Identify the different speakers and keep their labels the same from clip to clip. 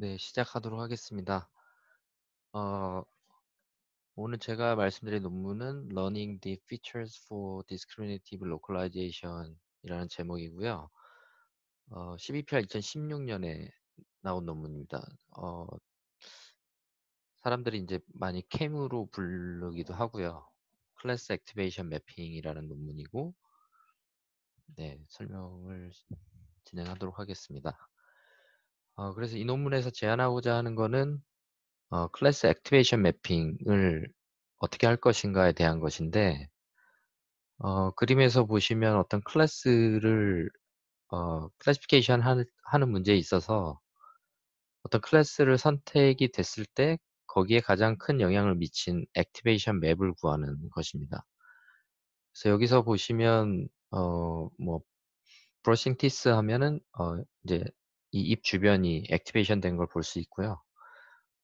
Speaker 1: 네, 시작하도록 하겠습니다. 어, 오늘 제가 말씀드릴 논문은 Learning the Features for Discriminative Localization 이라는 제목이고요. 어, 12PR 2016년에 나온 논문입니다. 어, 사람들이 이제 많이 캠으로 부르기도 하고요. 클래스 액티베이션 매핑이라는 논문이고, 네, 설명을 진행하도록 하겠습니다. 어, 그래서 이 논문에서 제안하고자 하는 거는 어, class activation mapping을 어떻게 할 것인가에 대한 것인데 어, 그림에서 보시면 어떤 클래스를 어, classification 하는 문제에 있어서 어떤 클래스를 선택이 됐을 때 거기에 가장 큰 영향을 미친 activation map을 구하는 것입니다. 그래서 여기서 보시면 어, 뭐 brushing teeth 하면은 어, 이제 이 입 주변이 activation 된 걸 볼 수 있고요.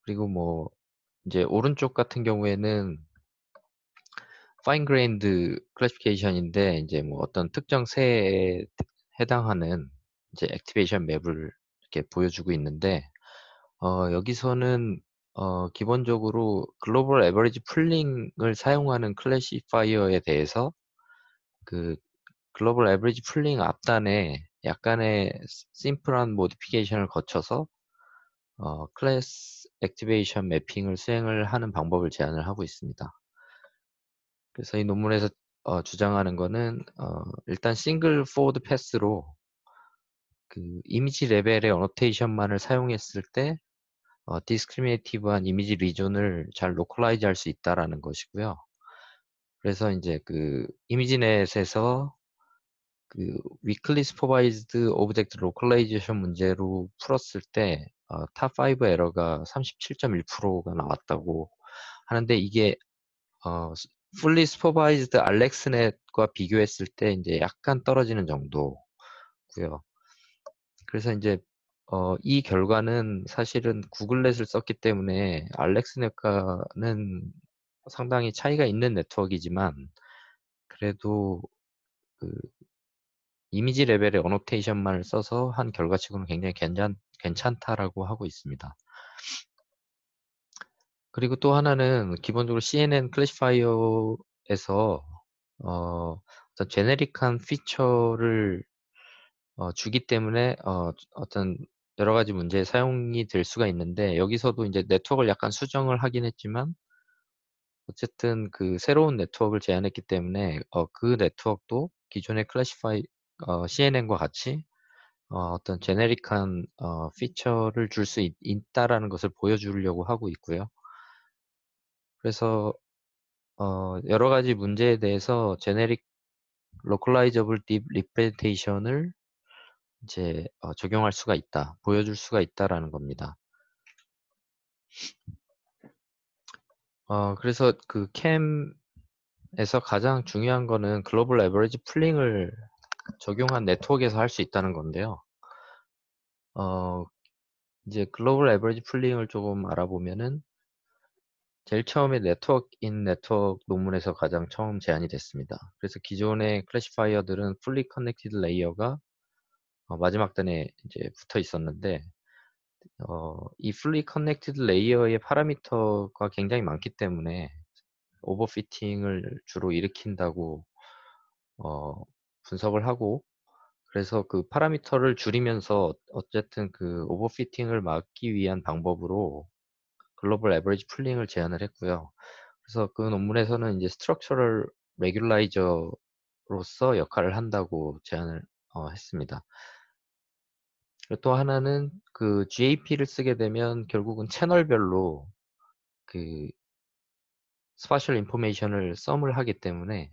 Speaker 1: 그리고 뭐 이제 오른쪽 같은 경우에는 fine grained classification인데 이제 뭐 어떤 특정 새에 해당하는 이제 activation map을 이렇게 보여주고 있는데 어, 여기서는 어, 기본적으로 global average pooling을 사용하는 classifier에 대해서 그 global average pooling 앞단에 약간의 심플한 modification을 거쳐서 어, class activation mapping을 수행을 하는 방법을 제안을 하고 있습니다. 그래서 이 논문에서 어, 주장하는 거는 어, 일단 single forward pass로 그 image level의 annotation만을 사용했을 때 어, discriminative한 image region을 잘 localize 할 수 있다라는 것이고요. 그래서 이제 그 ImageNet에서 그 weakly supervised object localization 문제로 풀었을 때 어, top5 error가 37.1%가 나왔다고 하는데 이게 어, fully supervised AlexNet과 비교했을 때 이제 약간 떨어지는 정도고요. 그래서 이제 어, 이 결과는 사실은 GoogLeNet을 썼기 때문에 AlexNet과는 상당히 차이가 있는 네트워크이지만 그래도 그 이미지 레벨의 어노테이션만을 써서 한 결과치고는 굉장히 괜찮, 괜찮다라고 하고 있습니다. 그리고 또 하나는 기본적으로 CNN 클래시파이어에서 어, 어떤 제네릭한 피처를 어, 주기 때문에 어, 어떤 여러 가지 문제에 사용이 될 수가 있는데 여기서도 이제 네트워크를 약간 수정을 하긴 했지만 어쨌든 그 새로운 네트워크를 제안했기 때문에 어, 그 네트워크도 기존의 classify 어, CNN과 같이 어, 어떤 generic한 어, feature를 줄 수 있다라는 것을 보여주려고 하고 있고요. 그래서 어, 여러 가지 문제에 대해서 generic localizable deep representation을 이제 어, 적용할 수가 있다, 보여줄 수가 있다라는 겁니다. 어, 그래서 그 CAM에서 가장 중요한 거는 global average pooling을 적용한 네트워크에서 할 수 있다는 건데요. 어, 이제 global average pooling을 조금 알아보면은 제일 처음에 network in network 논문에서 가장 처음 제안이 됐습니다. 그래서 기존의 classifier들은 fully connected layer가 어, 마지막 단에 이제 붙어 있었는데 어, 이 fully connected layer의 파라미터가 굉장히 많기 때문에 overfitting을 주로 일으킨다고 어, 분석을 하고 그래서 그 파라미터를 줄이면서 어쨌든 그 overfitting을 막기 위한 방법으로 global average pooling을 제안을 했고요. 그래서 그 논문에서는 이제 structural regularizer로서 역할을 한다고 제안을 어, 했습니다. 또 하나는 그 GAP를 쓰게 되면 결국은 채널별로 그 spatial information을 sum을 하기 때문에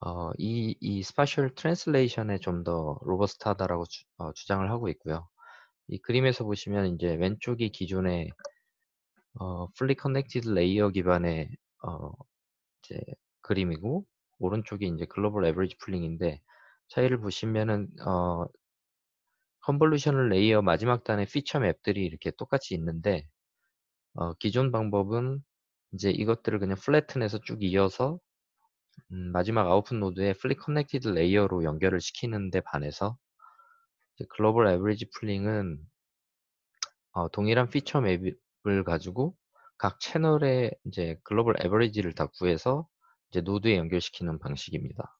Speaker 1: 어, 이, 이 spatial translation에 좀 더 robust하다라고 주, 어, 장을 하고 있고요. 이 그림에서 보시면 이제 왼쪽이 기존의 어, fully connected layer 기반의 어, 이제 그림이고 오른쪽이 이제 global average pooling인데 차이를 보시면은 어, convolution layer 마지막 단에 feature map들이 이렇게 똑같이 있는데 어, 기존 방법은 이제 이것들을 그냥 flatten해서 쭉 이어서 음, 마지막 output 노드에 fully connected layer로 연결을 시키는데 반해서 global average pooling은 어, 동일한 feature map을 가지고 각 채널의 이제 global average를 다 구해서 이제 노드에 연결시키는 방식입니다.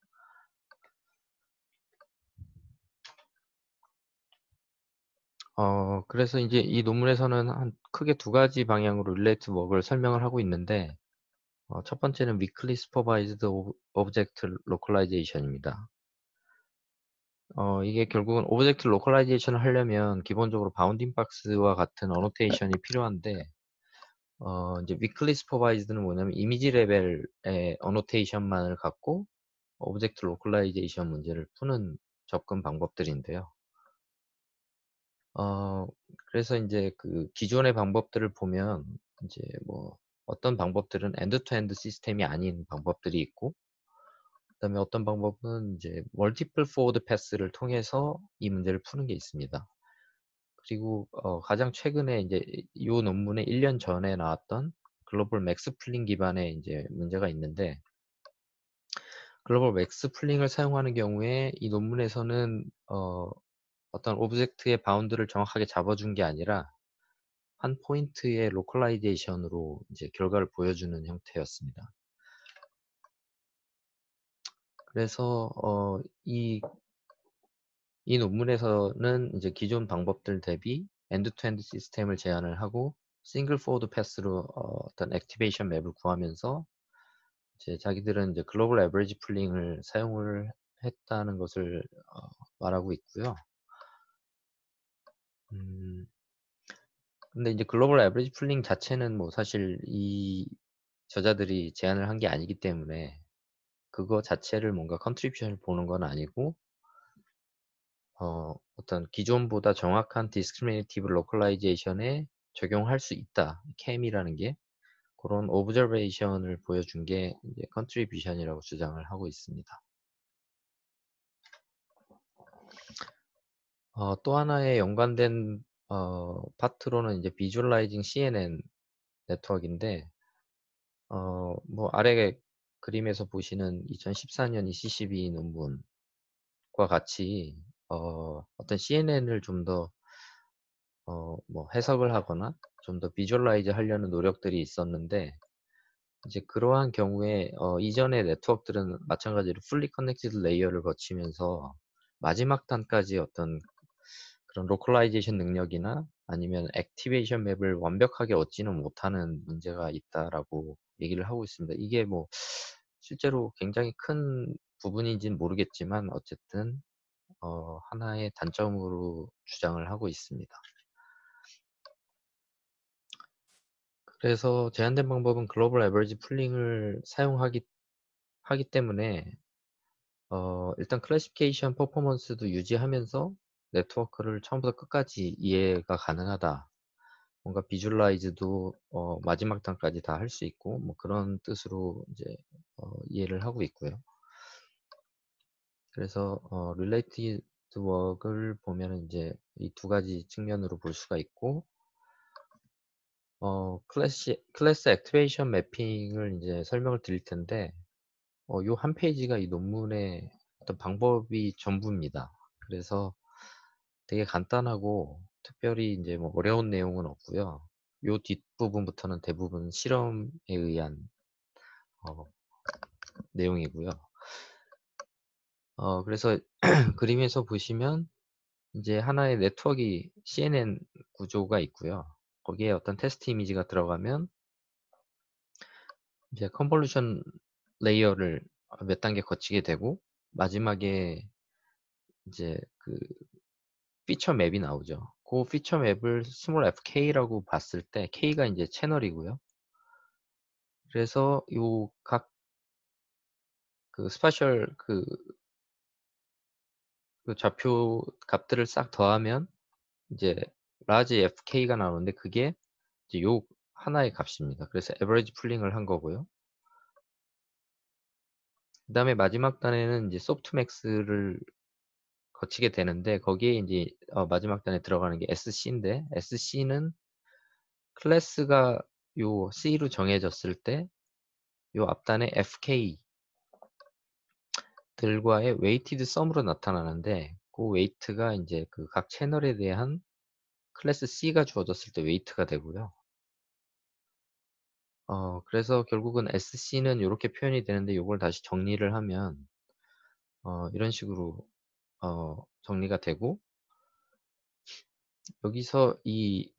Speaker 1: 어, 그래서 이제 이 논문에서는 한 크게 두 가지 방향으로 related work를 설명을 하고 있는데 어, 첫 번째는 weakly supervised object localization입니다. 어, 이게 결국은 object localization을 하려면 기본적으로 bounding box와 같은 annotation이 필요한데 어, 이제 weakly supervised는 뭐냐면 이미지 레벨의 annotation만을 갖고 object localization 문제를 푸는 접근 방법들인데요. 어, 그래서 이제 그 기존의 방법들을 보면 이제 뭐 어떤 방법들은 end to end 시스템이 아닌 방법들이 있고 그다음에 어떤 방법은 이제 multiple forward pass를 통해서 이 문제를 푸는 게 있습니다. 그리고 어, 가장 최근에 이제 이 논문의 1년 전에 나왔던 global max pooling 기반의 이제 문제가 있는데 global max pooling을 사용하는 경우에 이 논문에서는 어, 어떤 object의 bound를 정확하게 잡아준 게 아니라 한 포인트의 localization으로 이제 결과를 보여주는 형태였습니다. 그래서 어, 이, 이 논문에서는 이제 기존 방법들 대비 end-to-end 시스템을 제안을 하고 single forward pass로 어, 어떤 activation map을 구하면서 이제 자기들은 이제 global average pooling을 사용을 했다는 것을 어, 말하고 있고요. 음, 근데 이제 global average pooling 자체는 뭐 사실 이 저자들이 제안을 한 게 아니기 때문에 그거 자체를 뭔가 contribution을 보는 건 아니고 어, 어떤 기존보다 정확한 discriminative localization에 적용할 수 있다. CAM이라는 게 그런 observation을 보여준 게 이제 contribution이라고 주장을 하고 있습니다. 어, 또 하나의 연관된 어, 파트로는 이제 visualizing CNN 네트워크인데 어, 뭐 아래 그림에서 보시는 2014년 ECCV 논문과 같이 어, 어떤 CNN을 좀 더 어, 뭐 해석을 하거나 좀 더 visualize 하려는 노력들이 있었는데 이제 그러한 경우에 어, 이전의 네트워크들은 마찬가지로 fully connected layer를 거치면서 마지막 단까지 어떤 그런 localization 능력이나 아니면 activation map을 완벽하게 얻지는 못하는 문제가 있다라고 얘기를 하고 있습니다. 이게 뭐 실제로 굉장히 큰 부분인지는 모르겠지만 어쨌든 어, 하나의 단점으로 주장을 하고 있습니다. 그래서 제안된 방법은 global average pooling을 사용하기 하기 때문에 어, 일단 classification performance도 유지하면서 네트워크를 처음부터 끝까지 이해가 가능하다. 뭔가 visualize도 어, 마지막 단까지 다 할 수 있고 뭐 그런 뜻으로 이제 어, 이해를 하고 있고요. 그래서 어, related work을 보면 이제 이 두 가지 측면으로 볼 수가 있고 어, classi, class activation mapping을 이제 설명을 드릴 텐데 어, 요 한 페이지가 이 논문의 어떤 방법이 전부입니다. 그래서 되게 간단하고 특별히 이제 뭐 어려운 내용은 없고요. 요 뒷부분부터는 대부분 실험에 의한 어, 내용이고요. 어, 그래서 그림에서 보시면 이제 하나의 네트워크 CNN 구조가 있고요. 거기에 어떤 테스트 이미지가 들어가면 이제 convolution layer를 몇 단계 거치게 되고 마지막에 이제 그 feature map이 나오죠. 그 피처 맵을 스몰 fk라고 봤을 때 k가 이제 채널이고요. 그래서 요 각 그 spatial 그, 그 좌표 값들을 싹 더하면 이제 large fk가 나오는데 그게 이제 요 하나의 값입니다. 그래서 average pooling을 한 거고요. 그 다음에 마지막 단에는 이제 softmax를 거치게 되는데 거기에 이제 어 마지막 단에 들어가는 게 SC인데 SC는 클래스가 요 C로 정해졌을 때 요 앞단에 FK 들과의 weighted sum으로 나타나는데 그 weight가 이제 그 각 채널에 대한 클래스 C가 주어졌을 때 weight가 되고요. 어 그래서 결국은 SC는 요렇게 표현이 되는데 요걸 다시 정리를 하면 어 이런 식으로 어 정리가 되고 여기서 이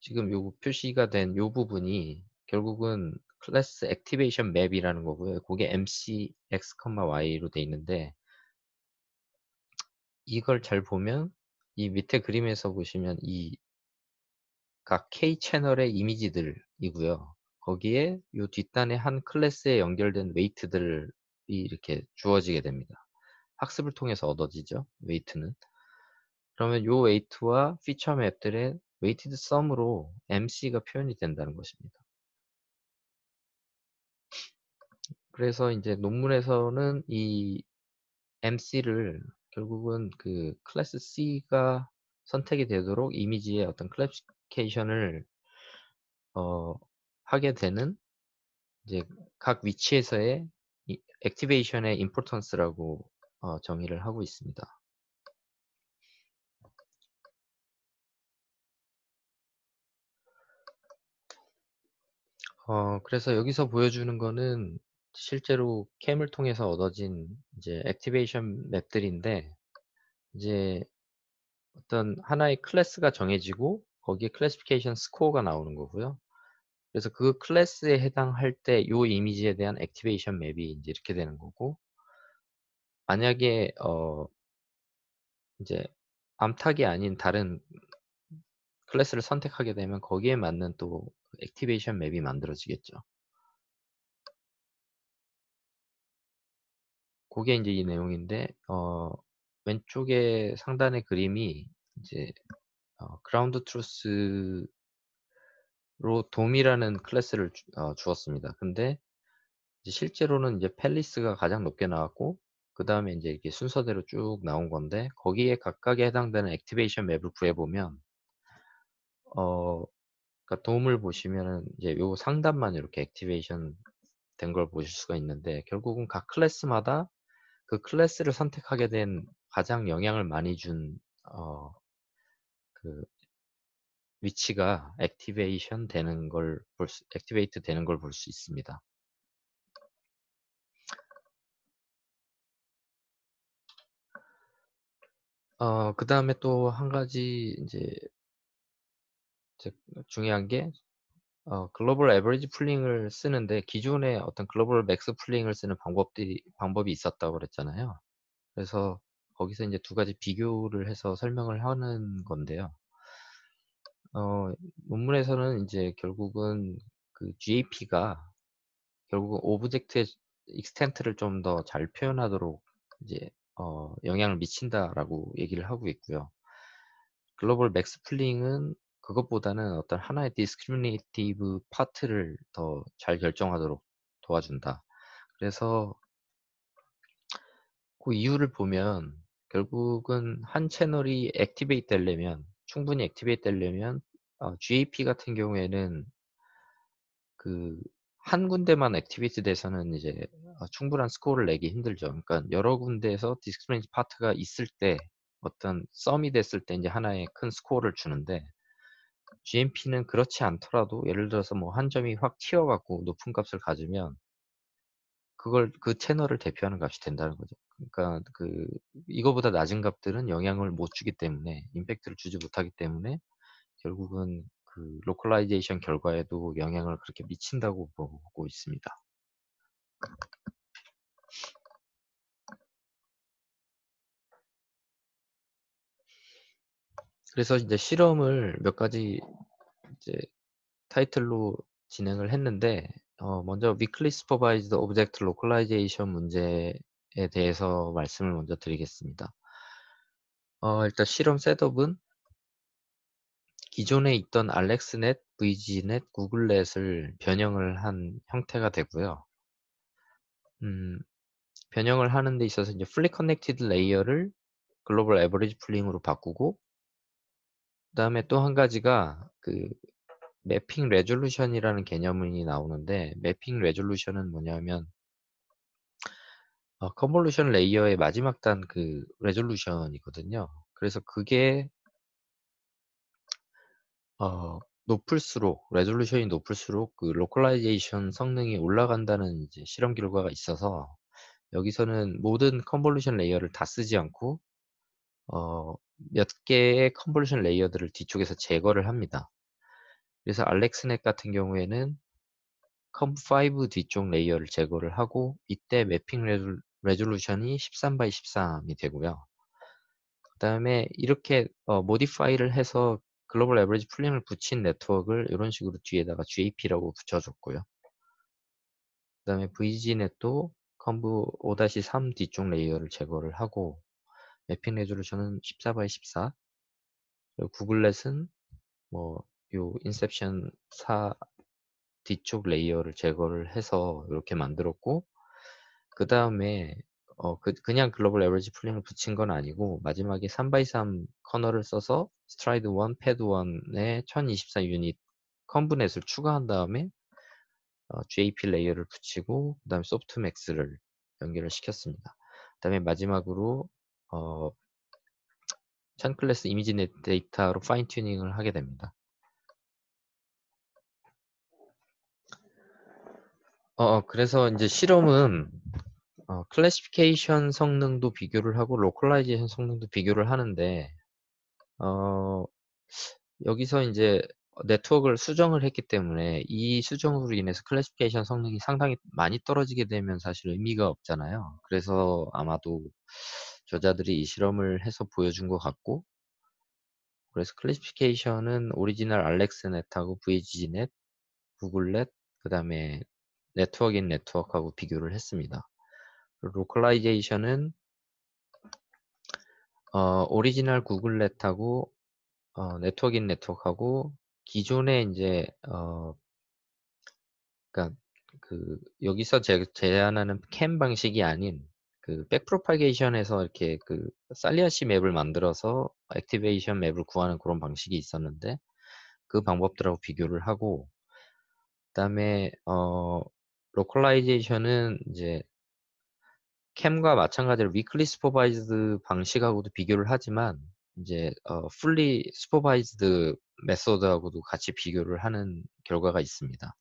Speaker 1: 지금 요 표시가 된 요 부분이 결국은 class activation map이라는 거고요. 그게 MC X, Y로 돼 있는데 이걸 잘 보면 이 밑에 그림에서 보시면 이 각 K 채널의 이미지들이고요. 거기에 요 뒷단에 한 클래스에 연결된 weight들이 이렇게 주어지게 됩니다. 학습을 통해서 얻어지죠. weight는. 그러면 요 weight와 feature map들의 weighted sum으로 MC가 표현이 된다는 것입니다. 그래서 이제 논문에서는 이 MC를 결국은 그 클래스 C가 선택이 되도록 이미지의 어떤 classification을 어 하게 되는 이제 각 위치에서의 이 activation의 importance라고 어 정의를 하고 있습니다. 어 그래서 여기서 보여주는 거는 실제로 CAM을 통해서 얻어진 이제 activation map들인데 이제 어떤 하나의 클래스가 정해지고 거기에 classification score가 나오는 거고요. 그래서 그 클래스에 해당할 때 요 이미지에 대한 activation map이 이제 이렇게 되는 거고 만약에 어 이제 암탉이 아닌 다른 클래스를 선택하게 되면 거기에 맞는 또 activation map이 만들어지겠죠. 그게 이제 이 내용인데 어 왼쪽에 상단의 그림이 이제 어 ground truth로 돔이라는 클래스를 주, 어, 주었습니다. 근데 이제 실제로는 이제 palace가 가장 높게 나왔고 그 다음에 이제 이렇게 순서대로 쭉 나온 건데 거기에 각각에 해당되는 activation map을 구해보면 어 그러니까 돔을 보시면은 이제 요 상단만 이렇게 activation 된 걸 보실 수가 있는데 결국은 각 클래스마다 그 클래스를 선택하게 된 가장 영향을 많이 준 어 그 위치가 activation 되는 걸 볼 수 activate 되는 걸 볼 수 있습니다. 어 그다음에 또 한 가지 인제 즉 중요한 게 어 global average pooling을 쓰는데 기존에 어떤 global max pooling을 쓰는 방법들이 방법이 있었다고 그랬잖아요. 그래서 거기서 인제 두 가지 비교를 해서 설명을 하는 건데요. 어 논문에서는 인제 결국은 그 GAP가 결국은 object의 extent를 좀 더 잘 표현하도록 이제 어 영향을 미친다라고 얘기를 하고 있고요. global max pooling은 그것보다는 어떤 하나의 discriminative part를 더 잘 결정하도록 도와준다. 그래서 그 이유를 보면 결국은 한 채널이 activate 되려면 충분히 activate 되려면 어 GAP 같은 경우에는 그 한 군데만 activate 돼서는 이제 어 충분한 스코어를 내기 힘들죠. 그러니까 여러 군데에서 discriminate part가 있을 때 어떤 sum이 됐을 때 인제 하나의 큰 스코어를 주는데 GMP는 그렇지 않더라도 예를 들어서 뭐 한 점이 확 튀어 갖고 높은 값을 가지면 그걸 그 채널을 대표하는 값이 된다는 거죠. 그러니까 그 이거보다 낮은 값들은 영향을 못 주기 때문에 임팩트를 주지 못하기 때문에 결국은 그 localization 결과에도 영향을 그렇게 미친다고 보고 있습니다. 그래서 이제 실험을 몇 가지 이제 타이틀로 진행을 했는데 어 먼저 weakly supervised object localization 문제에 대해서 말씀을 먼저 드리겠습니다. 어 일단 실험 setup은 기존에 있던 AlexNet, VGGNet, GoogLeNet을 변형을 한 형태가 되고요. 음 변형을 하는 데 있어서 이제 fully connected layer를 global average pooling으로 바꾸고 그 다음에 또 한 가지가 그 mapping resolution이라는 개념이 나오는데 mapping resolution은 뭐냐면 어 convolution layer의 마지막 단 그 resolution이거든요. 그래서 그게 어 높을수록 resolution이 높을수록 그 localization 성능이 올라간다는 이제 실험 결과가 있어서 여기서는 모든 convolution layer를 다 쓰지 않고 어 몇 개의 convolution layer들을 뒤쪽에서 제거를 합니다. 그래서 AlexNet 같은 경우에는 conv5 뒤쪽 layer를 제거를 하고 이때 mapping resol resolution이 13 by 13이 되고요. 그 다음에 이렇게 어 modify를 해서 global average pooling을 붙인 네트워크를 이런 식으로 뒤에다가 GAP라고 붙여줬고요. 그 다음에 VGGNet도 conv 5-3 뒤쪽 layer를 제거를 하고 mapping resolution은 14 by 14 그리고 GoogLeNet은 뭐 요 inception 4 뒤쪽 layer를 제거를 해서 이렇게 만들었고 그 다음에 어, 그, 그냥 global average pooling을 붙인 건 아니고 마지막에 3x3 kernel을 써서 stride 1, 패드 1에 1024 unit convnet을 추가한 다음에 어, JP 레이어를 붙이고 그 다음에 softmax를 연결을 시켰습니다. 그 다음에 마지막으로 어, 1000클래스 ImageNet 데이터로 fine tuning을 하게 됩니다. 어, 그래서 이제 실험은 어, classification 성능도 비교를 하고 localization 성능도 비교를 하는데 어, 여기서 이제 네트워크를 수정을 했기 때문에 이 수정으로 인해서 classification 성능이 상당히 많이 떨어지게 되면 사실 의미가 없잖아요. 그래서 아마도 저자들이 이 실험을 해서 보여준 것 같고 그래서 classification은 오리지널 알렉스넷하고 VGNet, 구글넷, 그 다음에 네트워크인 네트워크하고 비교를 했습니다. localization은 어, 오리지널 GoogLeNet하고 어, Network in Network하고 기존에 이제 어, 그러니까 그 여기서 제, 제안하는 CAM 방식이 아닌 그 backpropagation에서 이렇게 그 saliency map을 만들어서 activation map을 구하는 그런 방식이 있었는데 그 방법들하고 비교를 하고 그다음에 어 localization은 이제 CAM과 마찬가지로 weakly supervised 방식하고도 비교를 하지만 이제 어 fully supervised method하고도 같이 비교를 하는 결과가 있습니다.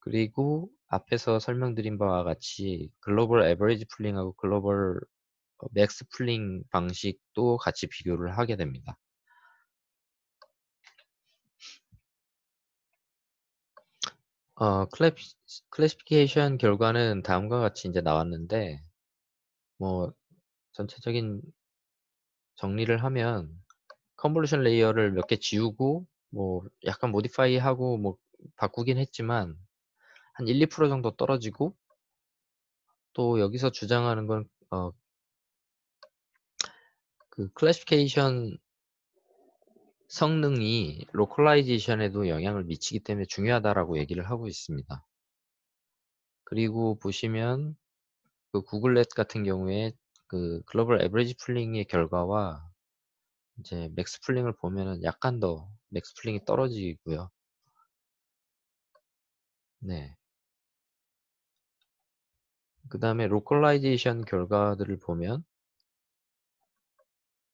Speaker 1: 그리고 앞에서 설명드린 바와 같이 global average pooling하고 global max pooling 방식도 같이 비교를 하게 됩니다. 어, classification 결과는 다음과 같이 이제 나왔는데, 뭐, 전체적인 정리를 하면, convolution layer를 몇 개 지우고, 뭐, 약간 modify 하고, 뭐, 바꾸긴 했지만, 한 1, 2% 정도 떨어지고, 또 여기서 주장하는 건, 어, 그 classification 성능이 localization에도 영향을 미치기 때문에 중요하다라고 얘기를 하고 있습니다. 그리고 보시면 그 GoogLeNet 같은 경우에 그 global average pooling의 결과와 이제 max pooling을 보면은 약간 더 max pooling이 떨어지고요. 네. 그 다음에 localization 결과들을 보면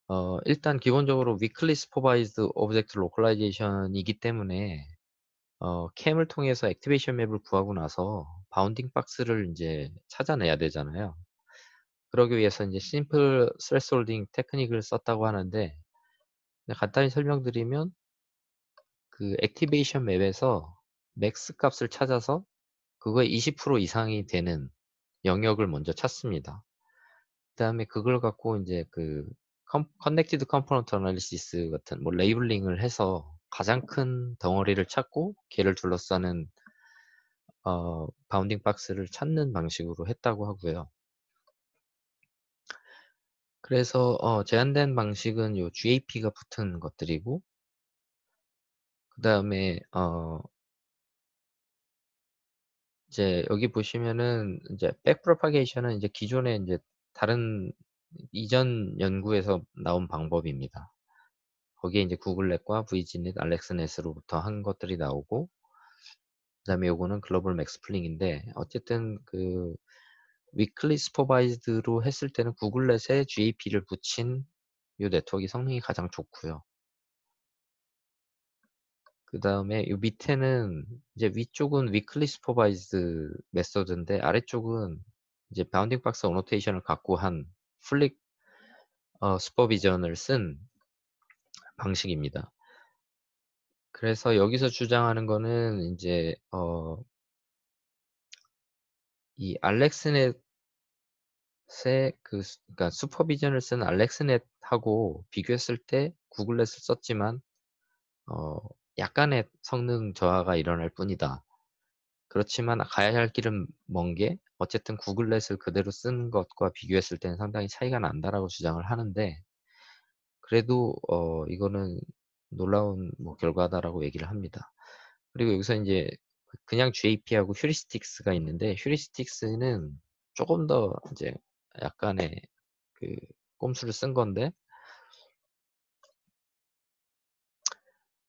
Speaker 1: 어, 일단 기본적으로 weakly supervised object localization이기 때문에 어, CAM을 통해서 activation map을 구하고 나서 bounding box를 이제 찾아내야 되잖아요. 그러기 위해서 이제 simple thresholding technique을 썼다고 하는데 간단히 설명드리면 그 activation map에서 max 값을 찾아서 그거의 20% 이상이 되는 영역을 먼저 찾습니다. 그 다음에 그걸 갖고 이제 그 connected component analysis 같은 뭐 labeling을 해서 가장 큰 덩어리를 찾고 걔를 둘러싸는 어, 바운딩 박스를 찾는 방식으로 했다고 하고요. 그래서 어, 제한된 방식은 요 GAP가 붙은 것들이고 그 다음에 어, 이제 여기 보시면은 이제 백프로파게이션은 이제 기존에 이제 다른 이전 연구에서 나온 방법입니다. 거기에 이제 구글넷과 VG넷, 알렉스넷으로부터 한 것들이 나오고 그 다음에 요거는 global max pooling인데 어쨌든 그 weakly supervised로 했을 때는 GoogLeNet에 GAP를 붙인 이 네트워크 성능이 가장 좋고요. 그 다음에 요 밑에는 이제 위쪽은 weakly supervised method인데 아래쪽은 이제 bounding box annotation을 갖고 한 full 어, supervision을 쓴 방식입니다. 그래서 여기서 주장하는 거는 이제 어, 이 알렉스넷의 그 수- 그러니까 슈퍼비전을 쓴 알렉스넷하고 비교했을 때 구글넷을 썼지만 어, 약간의 성능 저하가 일어날 뿐이다. 그렇지만 가야 할 길은 먼 게 어쨌든 구글넷을 그대로 쓴 것과 비교했을 때는 상당히 차이가 난다라고 주장을 하는데 그래도 어, 이거는 놀라운 뭐 결과다라고 얘기를 합니다. 그리고 여기서 이제 그냥 GAP하고 heuristics가 있는데 heuristics는 조금 더 이제 약간의 그 꼼수를 쓴 건데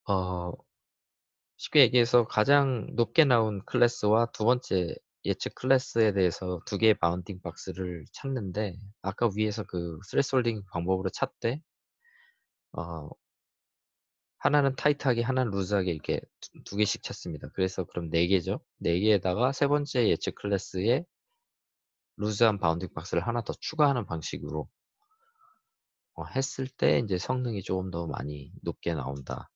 Speaker 1: 어 쉽게 얘기해서 가장 높게 나온 클래스와 두 번째 예측 클래스에 대해서 두 개의 bounding box를 찾는데 아까 위에서 그 thresholding 방법으로 찾되 어 하나는 타이트하게 하나는 루즈하게 이렇게 두, 두 개씩 찾습니다. 그래서 그럼 네 개죠. 네 개에다가 세 번째 예측 클래스에 루즈한 바운딩 박스를 하나 더 추가하는 방식으로 어, 했을 때 이제 성능이 조금 더 많이 높게 나온다라는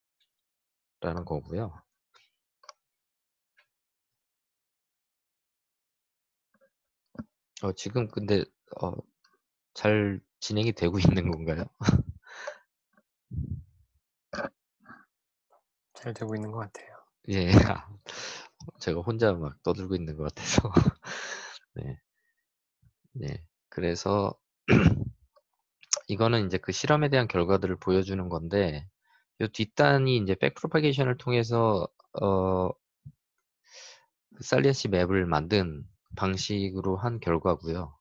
Speaker 1: 거고요. 어, 지금 근데 어, 잘 진행이 되고 있는 건가요?
Speaker 2: 잘 되고 있는 것 같아요.
Speaker 1: 예, 제가 혼자 막 떠들고 있는 것 같아서. 네, 네. 그래서 이거는 이제 그 실험에 대한 결과들을 보여주는 건데, 이 뒷단이 이제 백프로파게이션을 통해서 어, 그 살리언시 맵을 만든 방식으로 한 결과고요.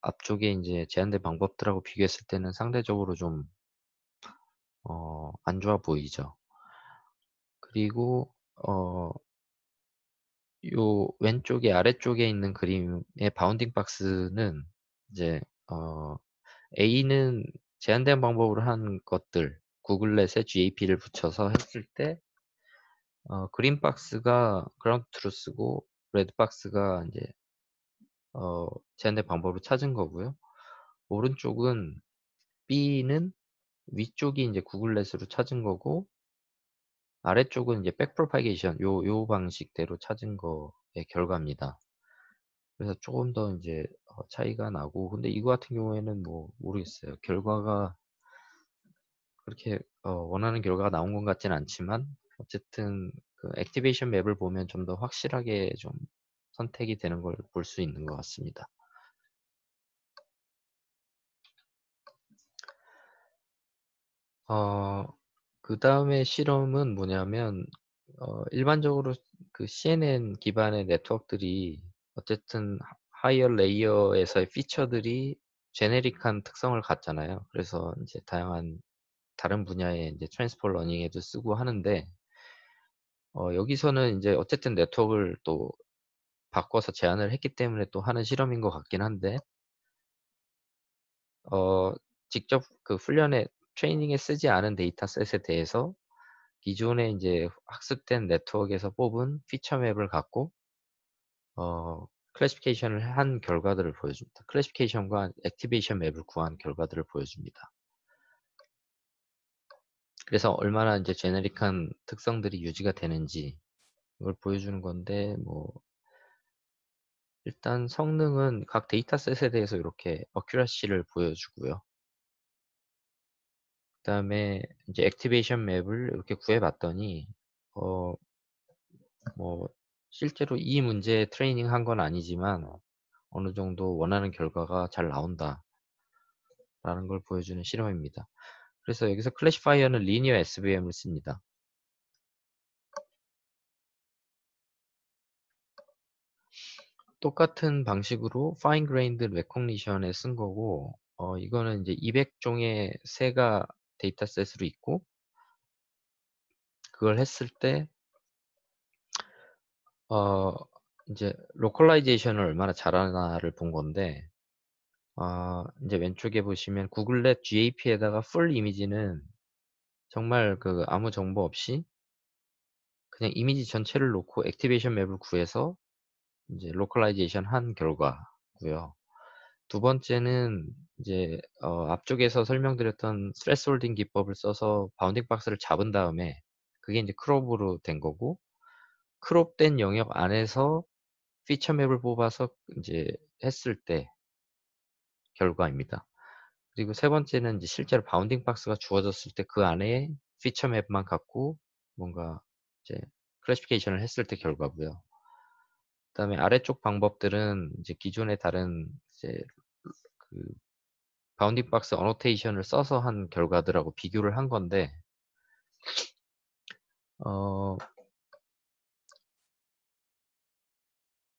Speaker 1: 앞쪽에 이제 제한된 방법들하고 비교했을 때는 상대적으로 좀 어, 안 좋아 보이죠. 그리고 어, 요 왼쪽에 아래쪽에 있는 그림의 바운딩 박스는 이제 어, A는 제한된 방법으로 한 것들 구글렛에 GAP를 붙여서 했을 때 어, green box가 ground truth고 red box가 이제 어, 제한된 방법으로 찾은 거고요. 오른쪽은 B는 위쪽이 이제 GoogLeNet으로 찾은 거고 아래쪽은 이제 backpropagation 요, 요 방식대로 찾은 거의 결과입니다. 그래서 조금 더 이제 어, 차이가 나고 근데 이거 같은 경우에는 뭐 모르겠어요. 결과가 그렇게 어, 원하는 결과가 나온 것 같지는 않지만 어쨌든 그 activation map을 보면 좀 더 확실하게 좀 선택이 되는 걸 볼 수 있는 것 같습니다. 어, 그 다음에 실험은 뭐냐면 어, 일반적으로 그 CNN 기반의 네트워크들이 어쨌든 higher layer에서의 feature들이 generic한 특성을 갖잖아요. 그래서 이제 다양한 다른 분야의 이제 transfer learning에도 쓰고 하는데 어, 여기서는 이제 어쨌든 네트워크를 또 바꿔서 제안을 했기 때문에 또 하는 실험인 것 같긴 한데 어, 직접 그 훈련에 트레이닝에 쓰지 않은 dataset에 대해서 기존에 이제 학습된 네트워크에서 뽑은 feature map을 갖고 어, classification을 한 결과들을 보여줍니다. classification과 activation map을 구한 결과들을 보여줍니다. 그래서 얼마나 이제 generic한 특성들이 유지가 되는지 이걸 보여주는 건데 뭐 일단 성능은 각 dataset에 대해서 이렇게 accuracy를 보여주고요. 그 다음에 이제 activation map을 이렇게 구해봤더니 어 뭐 실제로 이 문제 트레이닝 한 건 아니지만 어느 정도 원하는 결과가 잘 나온다 라는 걸 보여주는 실험입니다. 그래서 여기서 클래시파이어는 리니어 SVM을 씁니다. 똑같은 방식으로 fine grained recognition에 쓴 거고 어, 이거는 이제 200종의 새가 dataset으로 있고 그걸 했을 때 어, 이제 localization을 얼마나 잘하나를 본 건데 어, 이제 왼쪽에 보시면 구글렛 GAP에다가 풀 이미지는 정말 그 아무 정보 없이 그냥 이미지 전체를 놓고 activation map을 구해서 이제 localization 한 결과고요. 두 번째는 이제 어 앞쪽에서 설명드렸던 thresholding 기법을 써서 bounding box를 잡은 다음에 그게 이제 crop으로 된 거고 crop된 영역 안에서 feature map을 뽑아서 이제 했을 때 결과입니다. 그리고 세 번째는 이제 실제로 bounding box가 주어졌을 때 그 안에 feature map만 갖고 뭔가 이제 classification을 했을 때 결과고요. 그다음에 아래쪽 방법들은 이제 기존의 다른 이제 그 bounding box annotation을 써서 한 결과들하고 비교를 한 건데 어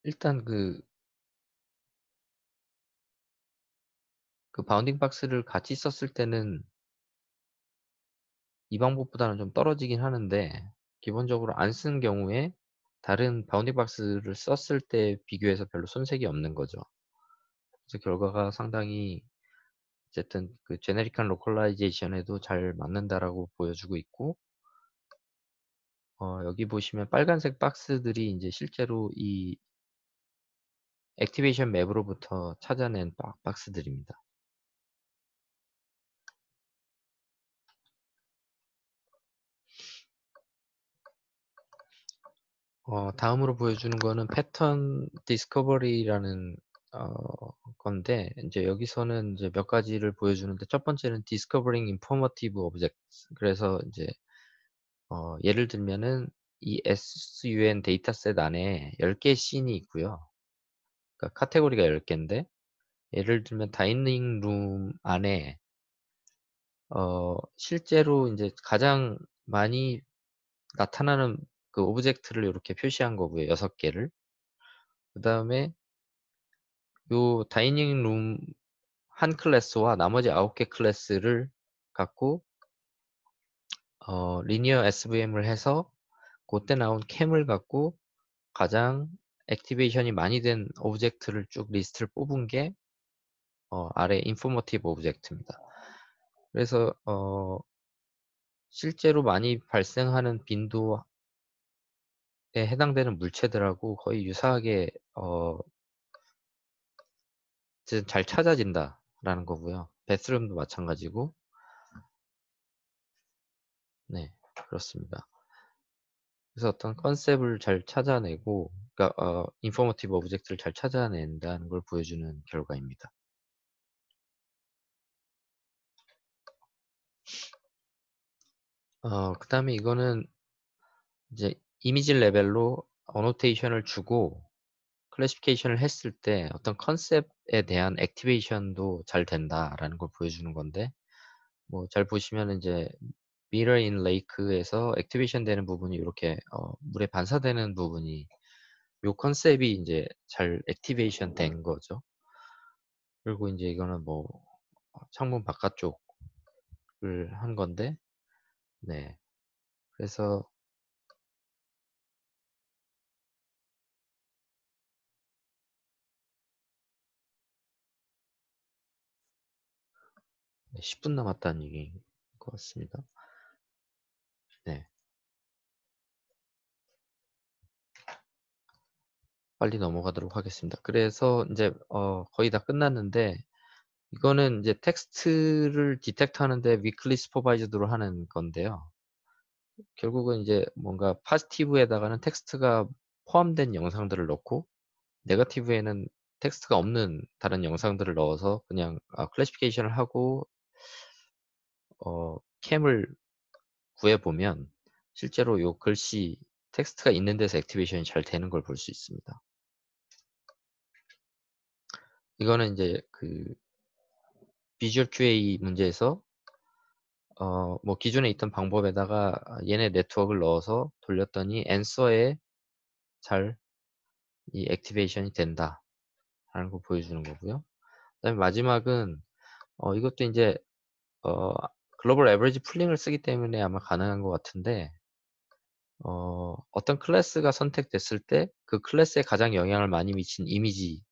Speaker 1: 일단 그, 그 bounding box를 같이 썼을 때는 이 방법보다는 좀 떨어지긴 하는데 기본적으로 안 쓴 경우에 다른 bounding box를 썼을 때 비교해서 별로 손색이 없는 거죠. 그래서 결과가 상당히 어쨌든 그 generic한 localization에도 잘 맞는다라고 보여주고 있고 어, 여기 보시면 빨간색 박스들이 이제 실제로 이 activation map으로부터 찾아낸 박, 박스들입니다. 어, 다음으로 보여주는 거는 pattern discovery라는 어, 건데 이제 여기서는 이제 몇 가지를 보여주는데 첫 번째는 discovering informative objects 그래서 이제 어, 예를 들면은 이 SUN dataset 안에 10개 scene이 있고요. 그러니까 카테고리가 10개인데 예를 들면 dining room 안에 어, 실제로 이제 가장 많이 나타나는 그 object를 이렇게 표시한 거고요. 6개를. 그 다음에 요 dining room 한 클래스와 나머지 9개 클래스를 갖고 어, linear SVM을 해서 그때 나온 CAM을 갖고 가장 activation이 많이 된 object를 쭉 리스트를 뽑은 게 어, 아래 informative object입니다. 그래서 어, 실제로 많이 발생하는 빈도에 해당되는 물체들하고 거의 유사하게 어, 잘 찾아진다라는 거고요. bathroom도 마찬가지고 네 그렇습니다. 그래서 어떤 컨셉을 잘 찾아내고 그러니까 어, informative object를 잘 찾아낸다는 걸 보여주는 결과입니다. 어, 그 다음에 이거는 이제 이미지 레벨로 annotation을 주고 classification을 했을 때 어떤 concept에 대한 activation도 잘 된다라는 걸 보여주는 건데 뭐 잘 보시면 이제 mirror in lake에서 activation 되는 부분이 이렇게 어, 물에 반사되는 부분이 요 concept이 이제 잘 activation 된 거죠. 그리고 이제 이거는 뭐 어, 창문 바깥쪽을 한 건데 네. 그래서 10분 남았다는 얘기인 것 같습니다. 네. 빨리 넘어가도록 하겠습니다. 그래서 이제 어, 거의 다 끝났는데 이거는 이제 텍스트를 detect 하는데 weakly supervised로 하는 건데요. 결국은 이제 뭔가 positive에다가는 텍스트가 포함된 영상들을 넣고 negative에는 텍스트가 없는 다른 영상들을 넣어서 그냥 아, classification을 하고 어, CAM을 구해보면 실제로 요 글씨 텍스트가 있는 데서 activation이 잘 되는 걸 볼 수 있습니다. 이거는 이제 그 visual QA 문제에서 어, 뭐 기존에 있던 방법에다가 얘네 네트워크를 넣어서 돌렸더니 answer에 잘 이 activation이 된다 라는 걸 보여주는 거고요. 그 다음에 마지막은 어, 이것도 이제 어, global average pooling을 쓰기 때문에 아마 가능한 것 같은데 어, 어떤 클래스가 선택됐을 때 그 클래스에 가장 영향을 많이 미친 이미지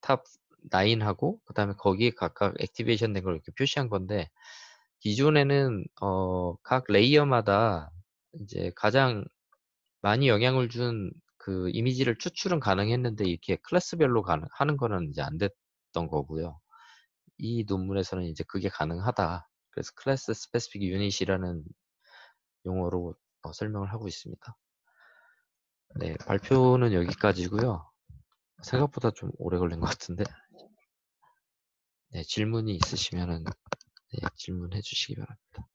Speaker 1: top 9하고 그 다음에 거기에 각각 activation 된 걸 이렇게 표시한 건데 기존에는 어, 각 layer마다 이제 가장 많이 영향을 준 그 이미지를 추출은 가능했는데 이렇게 클래스별로 가능, 하는 거는 이제 안 됐던 거고요. 이 논문에서는 이제 그게 가능하다. 그래서 class specific unit이라는 용어로 어, 설명을 하고 있습니다. 네, 발표는 여기까지고요. 생각보다 좀 오래 걸린 것 같은데 네, 질문이 있으시면은 네, 질문해 주시기 바랍니다.